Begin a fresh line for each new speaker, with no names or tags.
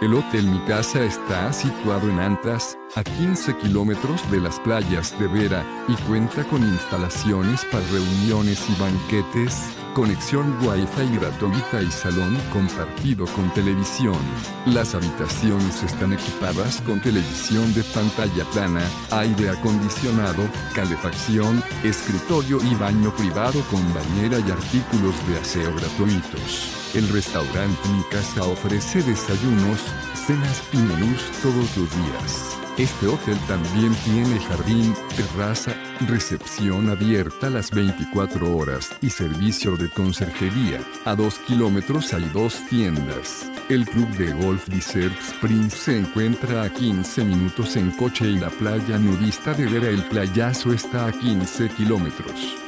El Hotel Mi Casa está situado en Antras, a 15 kilómetros de las playas de Vera, y cuenta con instalaciones para reuniones y banquetes, conexión Wi-Fi gratuita y salón compartido con televisión. Las habitaciones están equipadas con televisión de pantalla plana, aire acondicionado, calefacción, escritorio y baño privado con bañera y artículos de aseo gratuitos. El restaurante Mi Casa ofrece desayunos, cenas y menús todos los días. Este hotel también tiene jardín, terraza, recepción abierta las 24 horas y servicio de conserjería. A dos kilómetros hay dos tiendas. El club de golf Desert Springs se encuentra a 15 minutos en coche y la playa nudista de Vera el Playazo está a 15 kilómetros.